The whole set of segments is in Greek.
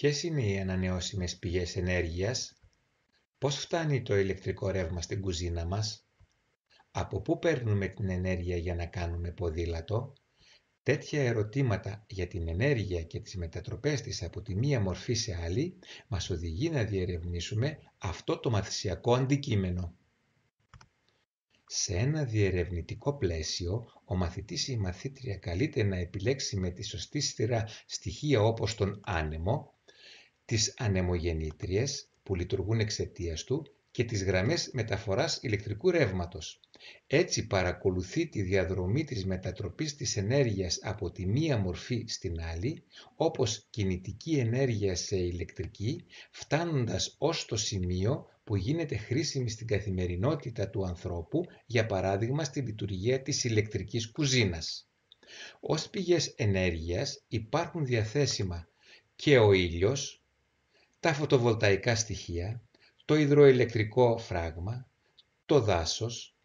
Ποιες είναι οι ανανεώσιμες πηγές ενέργειας; Πώς φτάνει το ηλεκτρικό ρεύμα στην κουζίνα μας; Από πού παίρνουμε την ενέργεια για να κάνουμε ποδήλατο; Τέτοια ερωτήματα για την ενέργεια και τις μετατροπές της από τη μία μορφή σε άλλη μας οδηγεί να διερευνήσουμε αυτό το μαθησιακό αντικείμενο. Σε ένα διερευνητικό πλαίσιο, ο μαθητής ή η μαθήτρια καλείται να επιλέξει με τη σωστή στηρά στοιχεία όπως τον άνεμο, τις ανεμογεννήτριες που λειτουργούν εξαιτίας του και τις γραμμές μεταφοράς ηλεκτρικού ρεύματος. Έτσι παρακολουθεί τη διαδρομή της μετατροπής της ενέργειας από τη μία μορφή στην άλλη, όπως κινητική ενέργεια σε ηλεκτρική, φτάνοντας ως το σημείο που γίνεται χρήσιμη στην καθημερινότητα του ανθρώπου, για παράδειγμα στη λειτουργία της ηλεκτρικής κουζίνας. Ως πηγές ενέργειας υπάρχουν διαθέσιμα και ο ήλιος, τα φωτοβολταϊκά στοιχεία, το υδροηλεκτρικό φράγμα, το δάσος,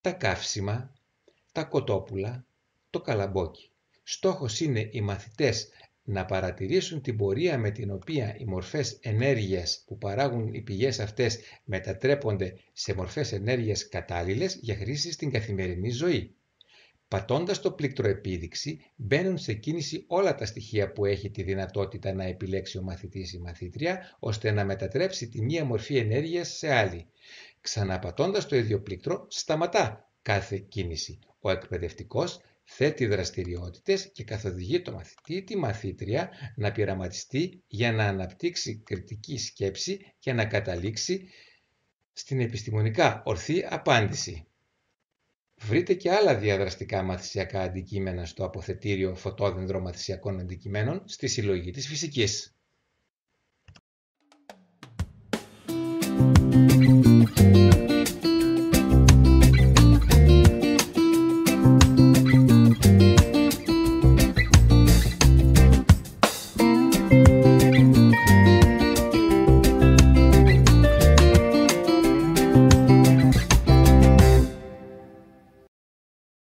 τα καύσιμα, τα κοτόπουλα, το καλαμπόκι. Στόχος είναι οι μαθητές να παρατηρήσουν την πορεία με την οποία οι μορφές ενέργειας που παράγουν οι πηγές αυτές μετατρέπονται σε μορφές ενέργειας κατάλληλες για χρήση στην καθημερινή ζωή. Πατώντας το πλήκτρο επίδειξη, μπαίνουν σε κίνηση όλα τα στοιχεία που έχει τη δυνατότητα να επιλέξει ο μαθητής ή μαθήτρια, ώστε να μετατρέψει τη μία μορφή ενέργειας σε άλλη. Ξαναπατώντας το ίδιο πλήκτρο, σταματά κάθε κίνηση. Ο εκπαιδευτικός θέτει δραστηριότητες και καθοδηγεί το μαθητή ή τη μαθήτρια να πειραματιστεί για να αναπτύξει κριτική σκέψη και να καταλήξει στην επιστημονικά ορθή απάντηση. Βρείτε και άλλα διαδραστικά μαθησιακά αντικείμενα στο αποθετήριο φωτόδεντρο μαθησιακών αντικειμένων στη συλλογή της φυσικής.